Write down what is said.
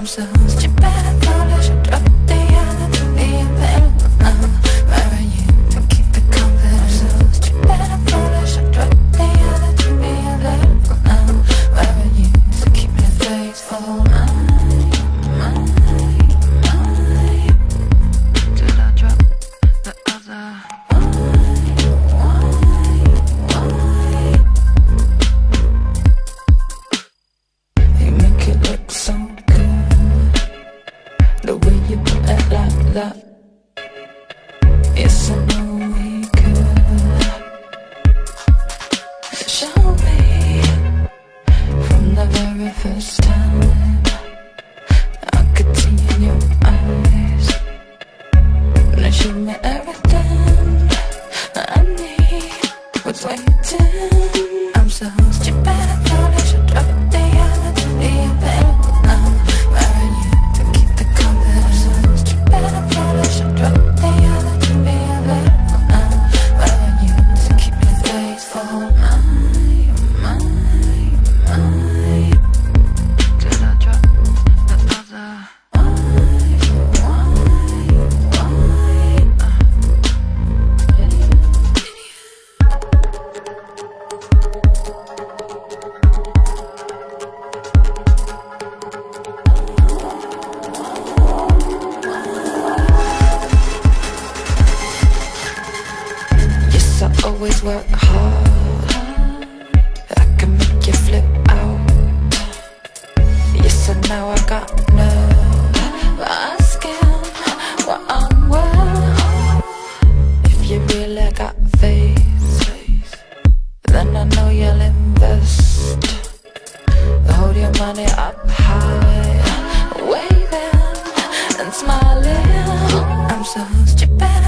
I'm so stupid. first time I could see in your eyes. And it showed me everything I need What's waiting. I'm so stupid. always work hard. I can make you flip out. Yes, and now I got nerve. Asking scan what I'm worth. If you really got faith Then I know you'll invest. Hold your money up high. Waving and smiling. I'm so stupid.